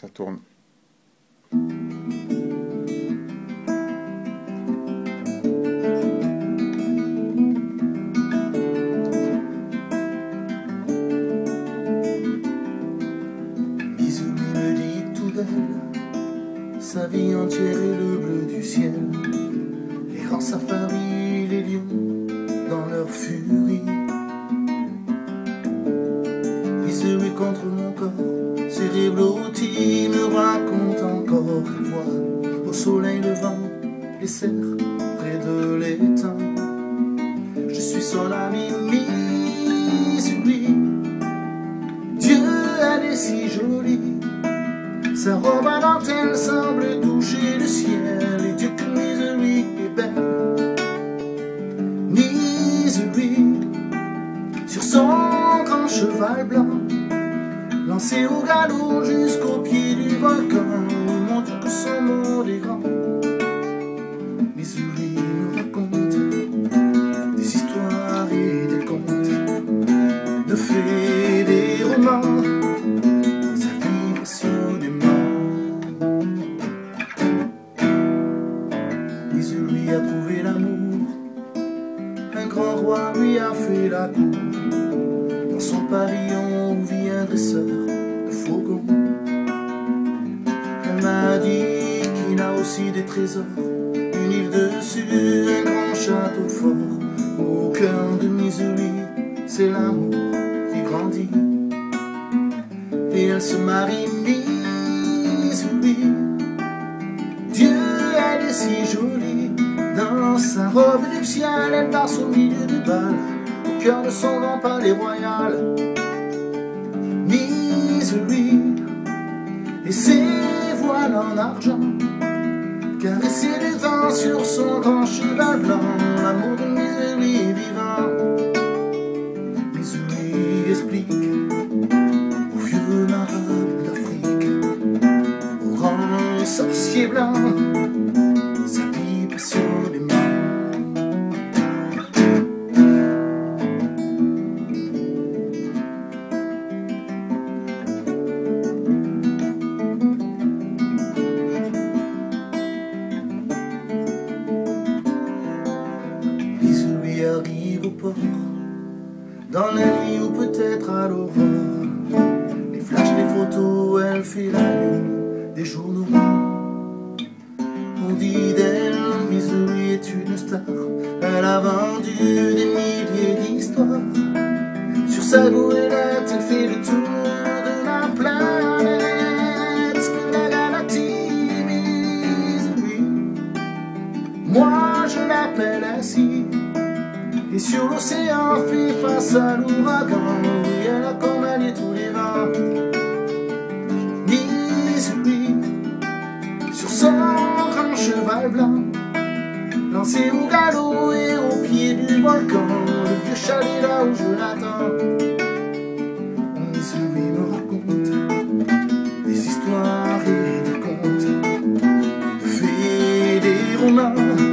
ça tourne. Sa vie entière est le bleu du ciel, les grands safaris, les lions dans leur furie. Bisous contre mon corps, au soleil levant les cerfs près de l'étang. Je suis son ami, mis lui. Dieu, elle est si jolie. Sa robe à dentelle semble toucher le ciel. Et Dieu que Misery est belle. Misery, sur son grand cheval blanc, lancé au galop jusqu'au pied du volcan, que son monde est grand. Misery nous raconte des histoires et des contes, de fées, des romans, sa vie passionnément. Misery a trouvé l'amour, un grand roi lui a fait la cour, dans son pavillon où vit un dresseur de faucons. Aussi des trésors, une île dessus, un grand château fort. Au cœur de Misery, c'est l'amour qui grandit. Et elle se marie, Misery. Dieu, elle est si jolie. Dans sa robe nuptiale, elle passe au milieu du bal, au cœur de son grand palais royal. Misery et ses voiles en argent Caresser du vent sur son grand cheval blanc. L'amour de est vivant. Misery explique aux vieux marabouts d'Afrique. Aux grands sorciers blancs Arrive au port Dans la nuit ou peut-être à l'aurore. Les flashs, les photos, elle fait la lune Des journaux On dit d'elle, Misery est une star. Elle a vendu des milliers d'histoires Sur sa goélette, sur l'océan, puis face à l'ouragan, où elle accompagnait tous les vents. Disney, sur son grand cheval blanc, lancé au galop et au pied du volcan, le vieux chalet là où je l'attends. Me raconte des histoires et des contes, des fées et des romans.